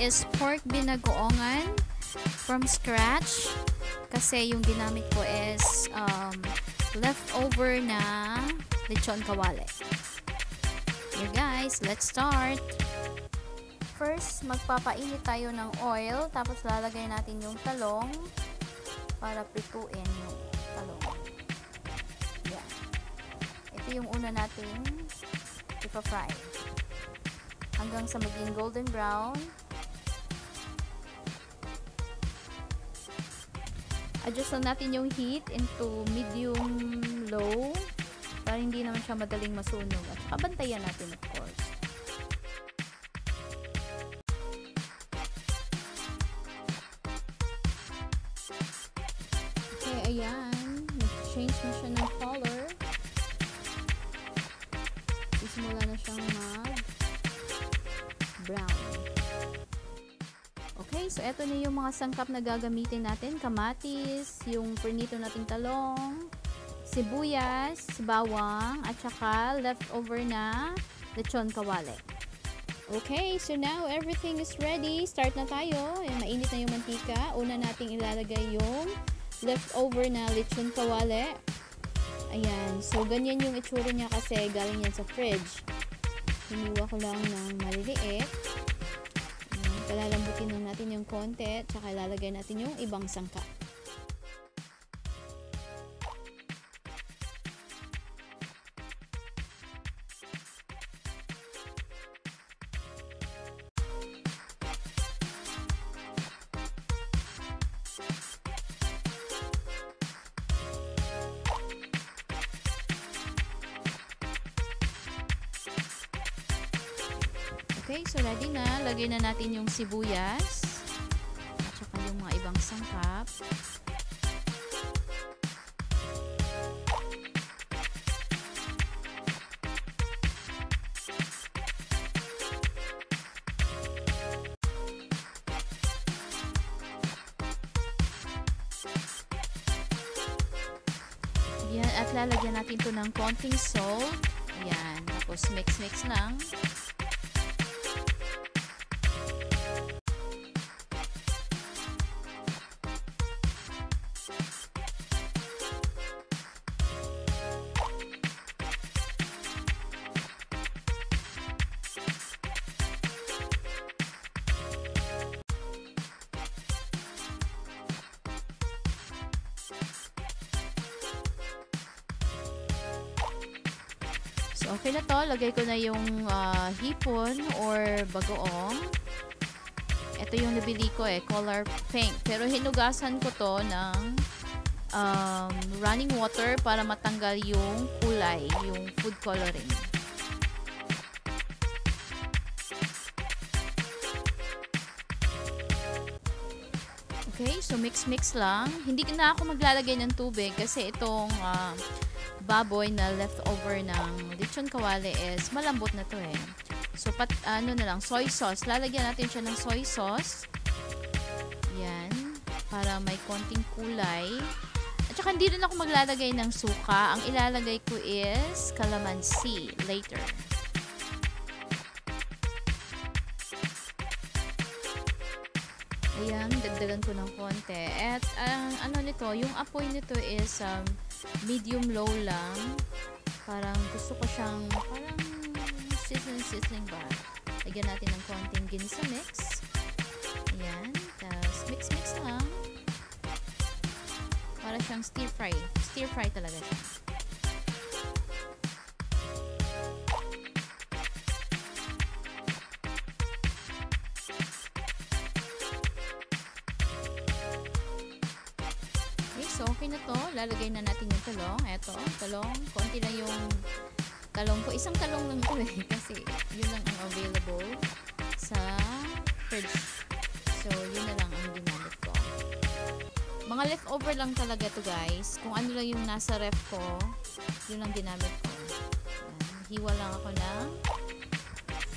is pork binagoongan from scratch. Kasi yung ginamit ko is um, leftover na lechon kawale. Here guys, let's start! First, magpapainit tayo ng oil, tapos lalagay natin yung talong para prituin yung talong. Yan. Ito yung una nating ipa-fry. Hanggang sa maging golden brown. Adjust lang natin yung heat into medium low para hindi naman siya madaling masunog. At kabantayan natin of course. Okay, ayan. Nag-change na siya ng color. Isimula na siyang mag-brown. Okay, so eto na yung mga sangkap na gagamitin natin. Kamatis, yung pernito nating talong, sibuyas, bawang, at saka leftover na lechon kawale. Okay, so now everything is ready. Start na tayo. Ayan, mainit na yung mantika. Una nating ilalagay yung leftover na lechon kawale. Ayan, so ganyan yung itsura niya kasi galing yan sa fridge. Hiniwa ko lang ng maliliit. Lang natin yung konti, tsaka ilalagay natin yung ibang sangkap. Okay, so ready na. Lagay na natin yung sibuyas. At saka yung mga ibang sangkap. Yan, at lalagyan natin to ng konting salt. Ayan, tapos mix-mix lang. Okay na to. Lagay ko na yung uh, hipon or bagoong. Ito yung nabili ko eh, color pink. Pero hinugasan ko to ng um, running water para matanggal yung kulay, yung food coloring. Okay, so mix-mix lang. Hindi na ako maglalagay ng tubig kasi itong uh, baboy na leftover ng lechon kawali is malambot na to eh. So, pat, ano na lang, soy sauce. Lalagyan natin siya ng soy sauce. Yan. Para may konting kulay. At saka hindi rin ako maglalagay ng suka. Ang ilalagay ko is calamansi later. Ayan, dagdagan ko ng konti. At ang ano nito, yung apoy nito is um, medium-low lang. Parang gusto ko siyang parang sizzling-sizzling ba. Lagyan natin ng konting ginisa mix. Ayan. Tapos mix-mix lang. Para siyang stir-fry. Stir-fry talaga siya. So okay na to. Lalagay na natin yung talong. Eto, talong. Konti lang yung talong ko. Isang talong lang to eh. Kasi yun lang ang available sa fridge. So, yun na lang ang ginamit ko. Mga leftover lang talaga to guys. Kung ano lang yung nasa ref ko, yun lang ginamit ko. Yan. Hiwa lang ako ng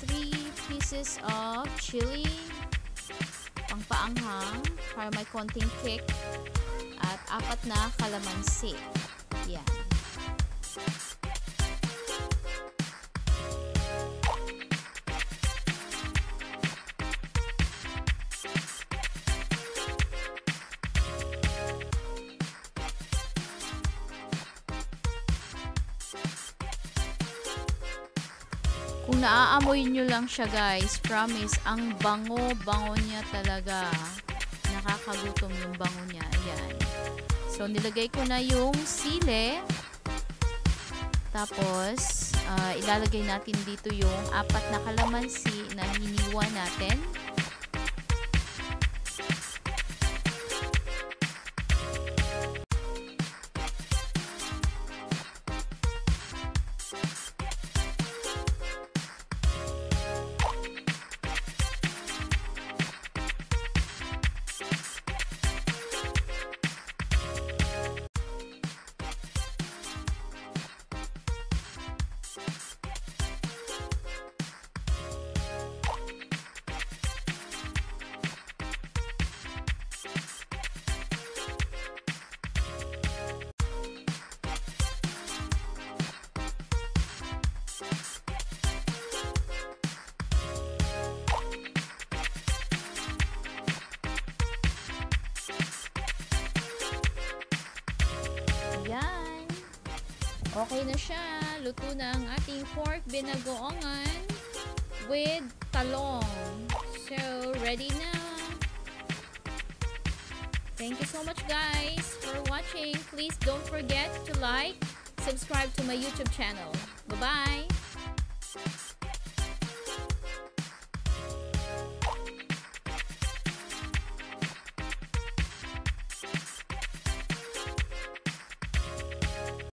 3 pieces of chili pangpaanghang para may konting kick at apat na kalamansi. Yan. Kung naaamoy nyo lang siya guys, promise, ang bango-bango niya talaga. Nakakagutom yung bango niya. Ayan. So, nilagay ko na yung sile. Tapos, uh, ilalagay natin dito yung apat na kalamansi na hiniwa natin. Okay na siya. Luto na ang ating pork binagoongan with talong. So, ready na. Thank you so much guys for watching. Please don't forget to like, subscribe to my YouTube channel. Bye-bye!